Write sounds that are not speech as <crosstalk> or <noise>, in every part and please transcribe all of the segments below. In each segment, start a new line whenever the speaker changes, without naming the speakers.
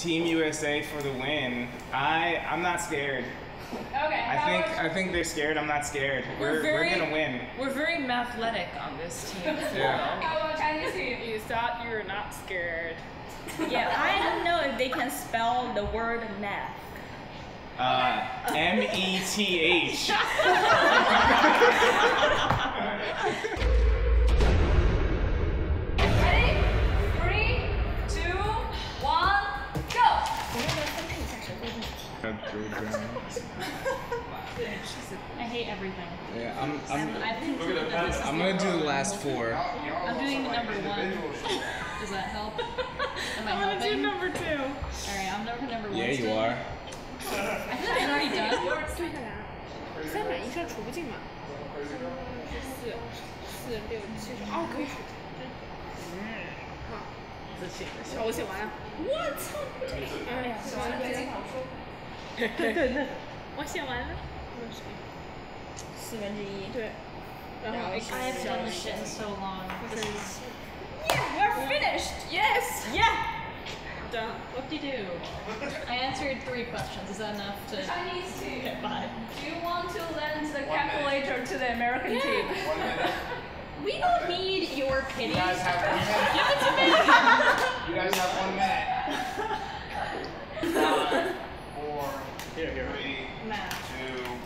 Team USA for the win. I I'm not scared.
Okay.
I think
about-
I think they're scared. I'm not scared. We're we're,
very-
gonna win.
We're very mathletic on this team. <laughs>
Yeah.
How about Chinese team?
You thought you were not scared. <laughs>
Yeah, I don't know if they can spell the word math.
Uh, M E T H. <laughs>
I hate everything.
Yeah, I'm I'm
I've concluded that this is
I'm gonna do the last four.
I'm doing number one. Does that help? Am I
I'm gonna do
helping?
number two.
Alright, I'm number number one.
Yeah, you
still.
are.
I feel like I've already done.
三百以上除不进嘛？四、四、六、七十，哦，可以数。好，好，我写完了。我操！ 哎呀，写完了，对对对，我写完了。
四分之一。
对，然后 X
I have done this shit in so long. This is
We're finished. Yes. Yeah.
done.
what do you do? I answered three questions. Is that enough to
Chinese team.
get by?
Do you want to lend the calculator to the American team? <laughs>
We don't need your pity. <laughs>
You guys have one minute.
Give it to me.
You guys <laughs> have one minute.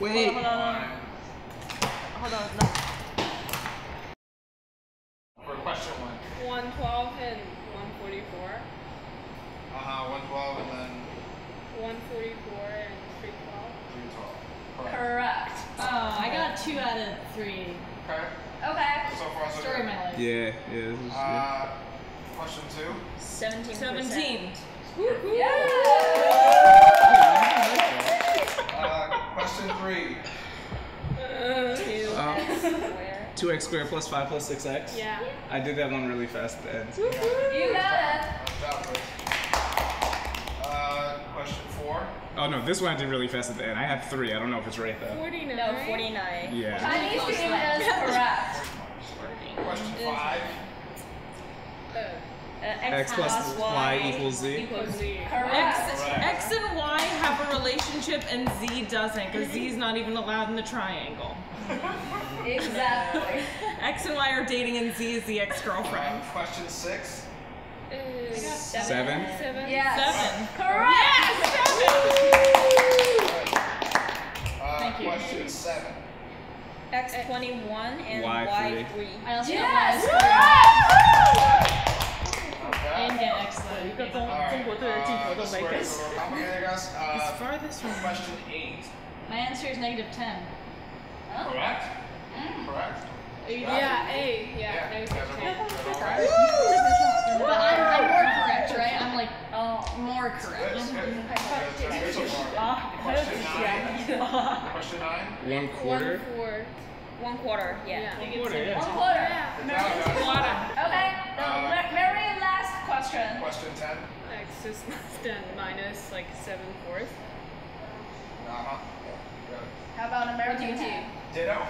Wait.
Hold on.
one.
Hold on. No.
For question one.
One twelve and one forty four.
Uh huh. One twelve and then
One forty four and three twelve.
three twelve. Correct.
Correct.
Oh, I got two out of three.
Okay.
Okay.
So far, so
Story of
good.
my life.
Yeah, yeah. This is,
Uh, question two.
Seventeen.
Seventeen.
Uh,
X squared plus 5 plus 6x.
Yeah.
I did that one really fast and.
You got it.
Uh, question four.
Oh no, this one I did really fast at the end. I had three. I don't know if it's right though.
49.
No, 49.
Yeah.
Chinese seems as correct.
Question five.
Oh,
uh,
x, x plus y, y equals z.
Equals z.
Correct.
X, correct. x relationship and Z doesn't because Z is not even allowed in the triangle.
Exactly. <laughs>
X and Y are dating and Z is the
Uh,
ex-girlfriend.
question six.
Uh,
Seven.
Seven.
Yes.
Seven.
Correct.
Uh,
Thank you.
question seven.
X twenty-one and
Y
Y
three.
three.
I also
Yes.
got Y. I
Okay.
didn't get X though.
Alright. This word is a little complicated, guys.
It's
Uh,
farthest from
question eight.
My answer is negative 10.
Correct. Correct.
Yeah, A.
Yeah.
Yeah.
You
There's
guys are
a
both good, all right?
But I'm, I'm more correct, right? I'm like more correct.
Question nine. <laughs> Question nine.
One quarter.
One four.
One quarter. Yeah.
Yeah.
Quarter, yeah.
One quarter.
X is less <laughs> than minus like seven fourths.
Uh-huh. Good.
How about American team?
Ditto.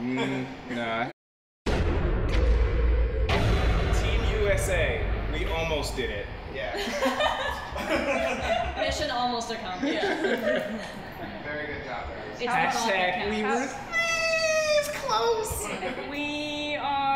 Mm, <laughs> nah. Team USA. We almost did it.
Yeah. <laughs>
Mission almost accomplished.
Very good job, guys.
It's not all that
Hashtag we were close.
We are the champions.